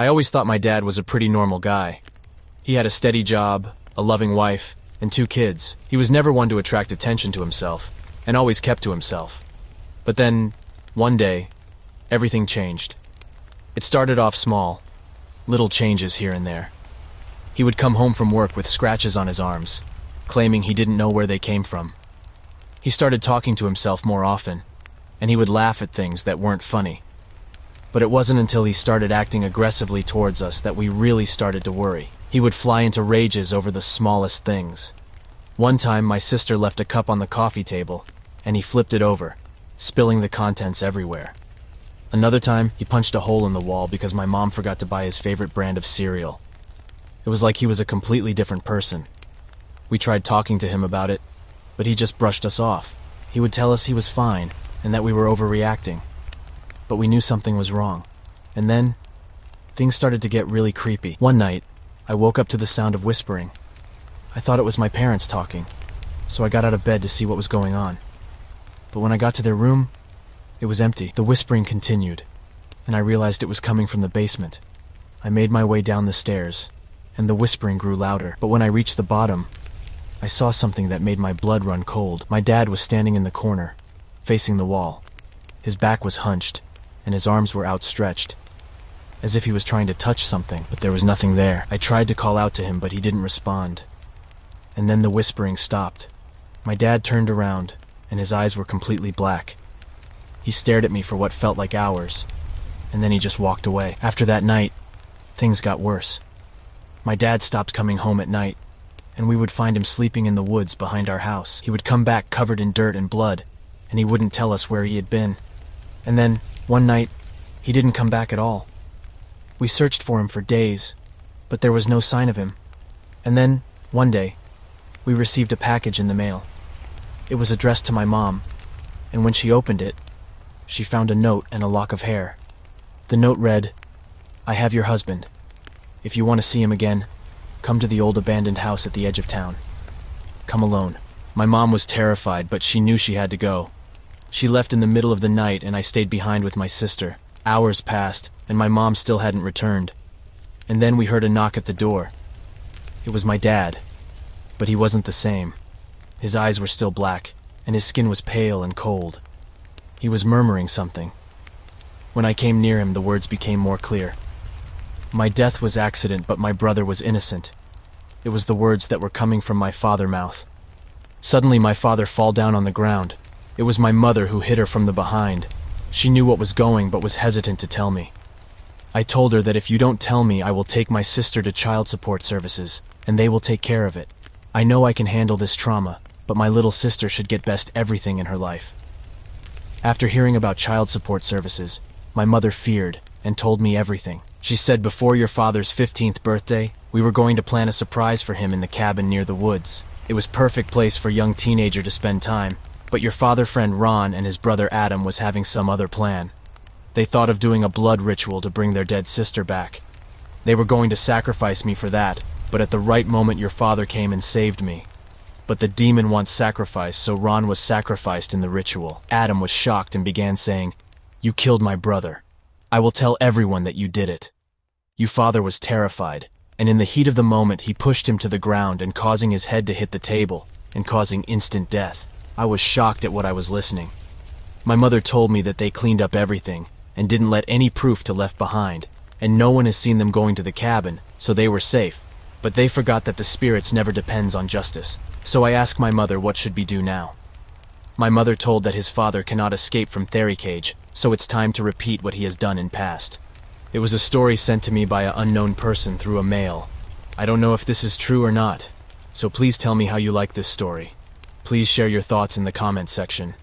I always thought my dad was a pretty normal guy. He had a steady job, a loving wife, and two kids. He was never one to attract attention to himself, and always kept to himself. But then, one day, everything changed. It started off small, little changes here and there. He would come home from work with scratches on his arms, claiming he didn't know where they came from. He started talking to himself more often, and he would laugh at things that weren't funny. But it wasn't until he started acting aggressively towards us that we really started to worry. He would fly into rages over the smallest things. One time, my sister left a cup on the coffee table, and he flipped it over, spilling the contents everywhere. Another time, he punched a hole in the wall because my mom forgot to buy his favorite brand of cereal. It was like he was a completely different person. We tried talking to him about it, but he just brushed us off. He would tell us he was fine and that we were overreacting. But we knew something was wrong. And then, things started to get really creepy. One night, I woke up to the sound of whispering. I thought it was my parents talking, so I got out of bed to see what was going on. But when I got to their room, it was empty. The whispering continued, and I realized it was coming from the basement. I made my way down the stairs, and the whispering grew louder. But when I reached the bottom, I saw something that made my blood run cold. My dad was standing in the corner, facing the wall. His back was hunched, and his arms were outstretched as if he was trying to touch something, but there was nothing there. I tried to call out to him, but he didn't respond. And then the whispering stopped. My dad turned around, and his eyes were completely black. He stared at me for what felt like hours, and then he just walked away. After that night, things got worse. My dad stopped coming home at night, and we would find him sleeping in the woods behind our house. He would come back covered in dirt and blood, and he wouldn't tell us where he had been. And then, one night, he didn't come back at all. We searched for him for days, but there was no sign of him. And then, one day, we received a package in the mail. It was addressed to my mom, and when she opened it, she found a note and a lock of hair. The note read, I have your husband. If you want to see him again, come to the old abandoned house at the edge of town. Come alone. My mom was terrified, but she knew she had to go. She left in the middle of the night, and I stayed behind with my sister. Hours passed, and my mom still hadn't returned. And then we heard a knock at the door. It was my dad, but he wasn't the same. His eyes were still black, and his skin was pale and cold. He was murmuring something. When I came near him, the words became more clear. My death was accident, but my brother was innocent. It was the words that were coming from my father mouth. Suddenly, my father fall down on the ground. It was my mother who hit her from the behind. She knew what was going, but was hesitant to tell me. I told her that if you don't tell me, I will take my sister to child support services, and they will take care of it. I know I can handle this trauma, but my little sister should get best everything in her life. After hearing about child support services, my mother feared and told me everything. She said before your father's 15th birthday, we were going to plan a surprise for him in the cabin near the woods. It was perfect place for young teenager to spend time, but your father friend Ron and his brother Adam was having some other plan. They thought of doing a blood ritual to bring their dead sister back. They were going to sacrifice me for that, but at the right moment your father came and saved me. But the demon wants sacrifice, so Ron was sacrificed in the ritual. Adam was shocked and began saying, You killed my brother. I will tell everyone that you did it. Your father was terrified, and in the heat of the moment he pushed him to the ground and causing his head to hit the table, and causing instant death. I was shocked at what I was listening. My mother told me that they cleaned up everything, and didn't let any proof to left behind, and no one has seen them going to the cabin, so they were safe. But they forgot that the spirits never depends on justice. So I asked my mother what should be do now. My mother told that his father cannot escape from Cage, so it's time to repeat what he has done in past. It was a story sent to me by an unknown person through a mail. I don't know if this is true or not, so please tell me how you like this story. Please share your thoughts in the comments section.